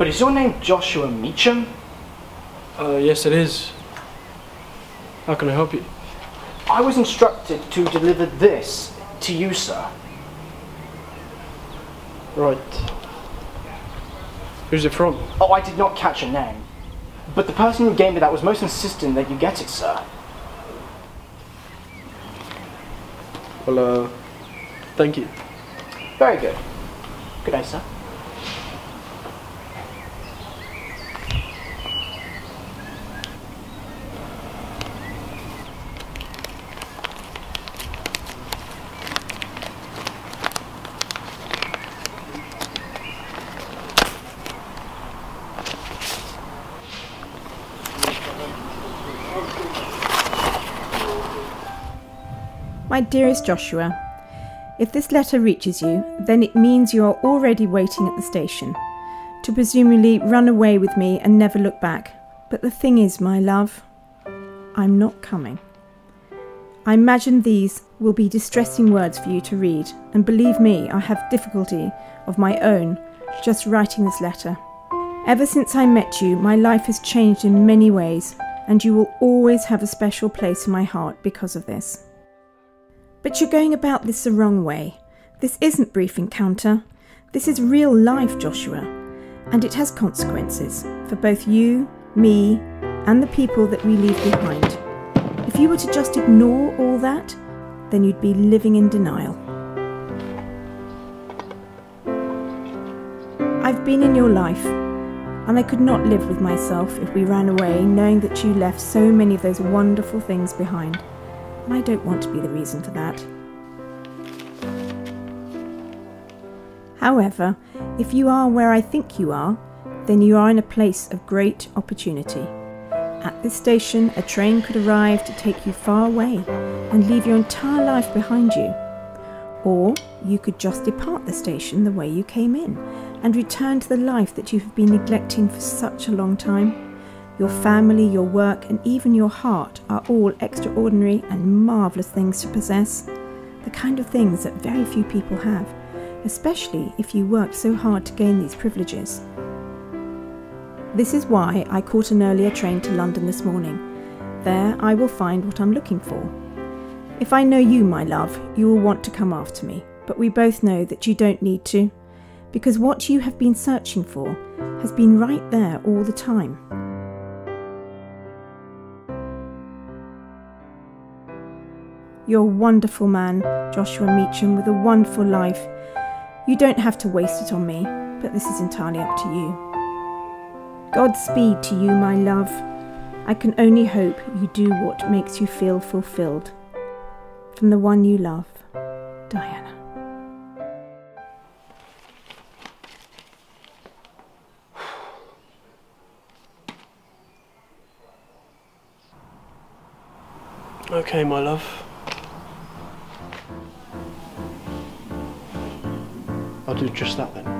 but is your name Joshua Meacham? Uh, yes, it is. How can I help you? I was instructed to deliver this to you, sir. Right. Who's it from? Oh, I did not catch a name. But the person who gave me that was most insistent that you get it, sir. Well, uh, thank you. Very good. Good day, sir. My dearest Joshua, if this letter reaches you, then it means you are already waiting at the station, to presumably run away with me and never look back. But the thing is, my love, I'm not coming. I imagine these will be distressing words for you to read, and believe me, I have difficulty of my own just writing this letter. Ever since I met you, my life has changed in many ways, and you will always have a special place in my heart because of this. But you're going about this the wrong way. This isn't brief encounter. This is real life, Joshua. And it has consequences for both you, me, and the people that we leave behind. If you were to just ignore all that, then you'd be living in denial. I've been in your life, and I could not live with myself if we ran away knowing that you left so many of those wonderful things behind and I don't want to be the reason for that. However, if you are where I think you are, then you are in a place of great opportunity. At this station, a train could arrive to take you far away and leave your entire life behind you. Or you could just depart the station the way you came in and return to the life that you have been neglecting for such a long time. Your family, your work, and even your heart are all extraordinary and marvellous things to possess. The kind of things that very few people have, especially if you worked so hard to gain these privileges. This is why I caught an earlier train to London this morning. There I will find what I'm looking for. If I know you, my love, you will want to come after me, but we both know that you don't need to, because what you have been searching for has been right there all the time. You're a wonderful man, Joshua Meacham, with a wonderful life. You don't have to waste it on me, but this is entirely up to you. Godspeed to you, my love. I can only hope you do what makes you feel fulfilled. From the one you love, Diana. Okay, my love. I'll do just that then.